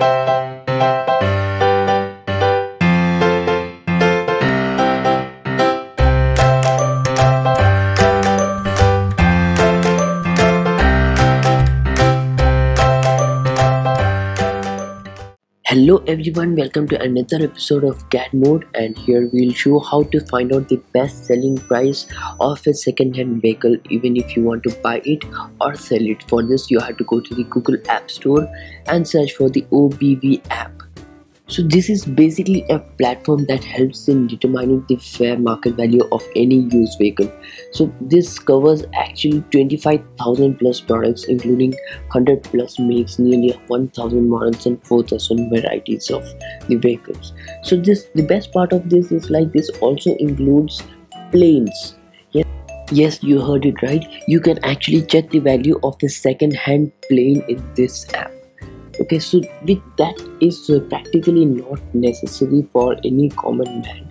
thank you Hello everyone, welcome to another episode of GadMode and here we'll show how to find out the best selling price of a second-hand vehicle even if you want to buy it or sell it. For this you have to go to the Google App Store and search for the OBV app so this is basically a platform that helps in determining the fair market value of any used vehicle. So this covers actually 25000 plus products including 100 plus makes nearly 1000 models and 4000 varieties of the vehicles. So this the best part of this is like this also includes planes. Yes, yes you heard it right. You can actually check the value of the second hand plane in this app okay so that is uh, practically not necessary for any common man.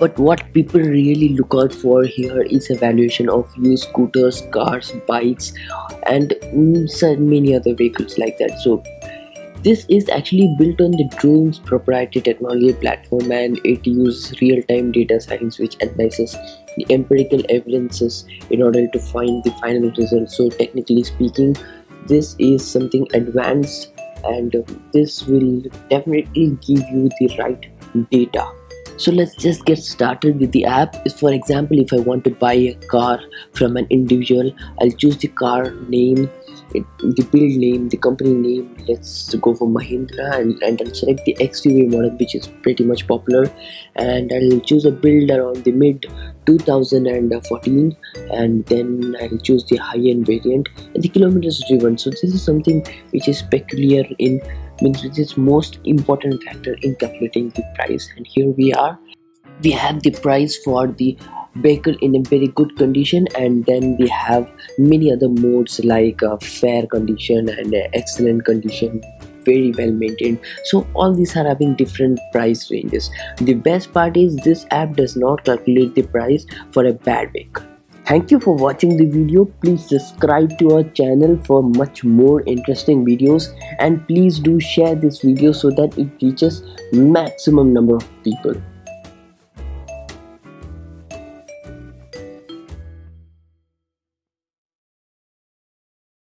But what people really look out for here is evaluation of used scooters cars bikes and mm, many other vehicles like that. So this is actually built on the Droom's proprietary technology platform and it uses real-time data science which analyzes the empirical evidences in order to find the final result so technically speaking this is something advanced and um, this will definitely give you the right data. So let's just get started with the app. For example if i want to buy a car from an individual i'll choose the car name the build name the company name let's go for mahindra and, and i'll select the xuv model which is pretty much popular. And i'll choose a build around the mid 2014 and then I'll choose the high-end variant and the kilometers driven. So this is something which is peculiar in means which is most important factor in calculating the price. And here we are. We have the price for the vehicle in a very good condition and then we have many other modes like uh, fair condition and uh, excellent condition very well maintained so all these are having different price ranges the best part is this app does not calculate the price for a bad vehicle Thank you for watching the video. Please subscribe to our channel for much more interesting videos and please do share this video so that it reaches maximum number of people.